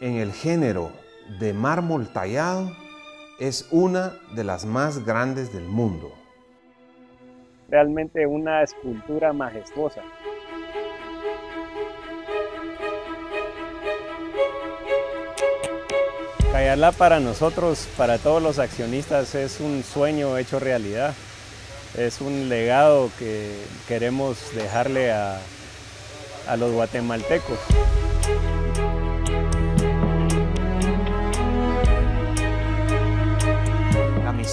en el género de mármol tallado es una de las más grandes del mundo. Realmente una escultura majestuosa. Cayalá para nosotros, para todos los accionistas, es un sueño hecho realidad. Es un legado que queremos dejarle a, a los guatemaltecos.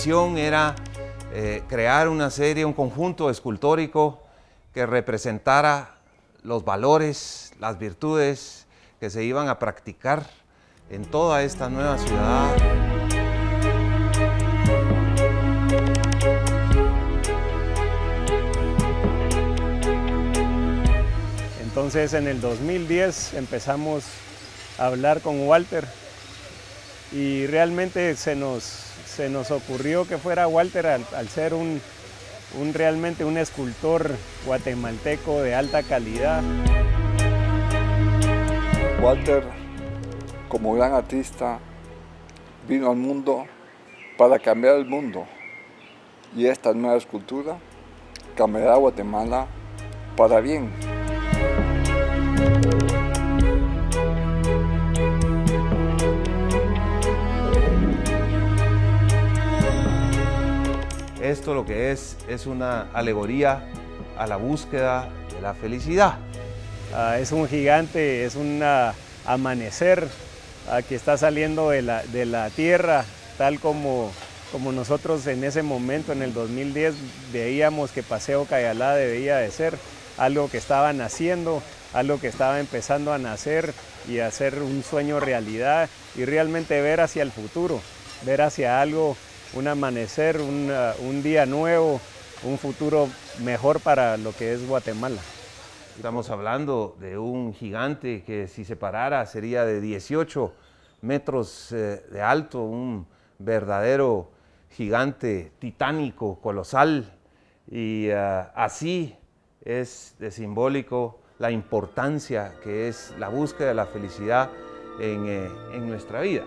Era eh, crear una serie, un conjunto escultórico que representara los valores, las virtudes que se iban a practicar en toda esta nueva ciudad. Entonces en el 2010 empezamos a hablar con Walter y realmente se nos, se nos ocurrió que fuera Walter al, ser un, un, realmente un escultor guatemalteco de alta calidad. Walter como gran artista, vino al mundo para cambiar el mundo. Y esta nueva escultura cambiará a Guatemala para bien. Esto lo que es es una alegoría a la búsqueda de la felicidad. Uh, es un gigante, es un amanecer que está saliendo de la, de la tierra, tal como, como nosotros en ese momento, en el 2010, veíamos que Paseo Cayalá debía de ser algo que estaba naciendo, algo que estaba empezando a nacer y a hacer un sueño realidad y realmente ver hacia el futuro, ver hacia algo, un amanecer, un, un día nuevo, un futuro mejor para lo que es Guatemala. Estamos hablando de un gigante que si se parara sería de 18 metros eh, de alto, un verdadero gigante titánico, colosal. Y uh, así es de simbólico la importancia que es la búsqueda de la felicidad en, eh, en nuestra vida.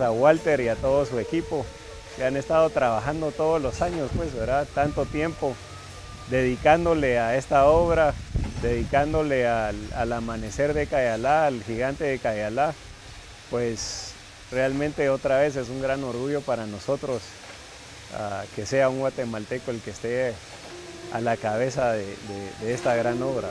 A Walter y a todo su equipo que han estado trabajando todos los años, pues, ¿verdad? Tanto tiempo dedicándole a esta obra, dedicándole al, al amanecer de Cayalá, al gigante de Cayalá, pues realmente otra vez es un gran orgullo para nosotros uh, que sea un guatemalteco el que esté a la cabeza de, esta gran obra.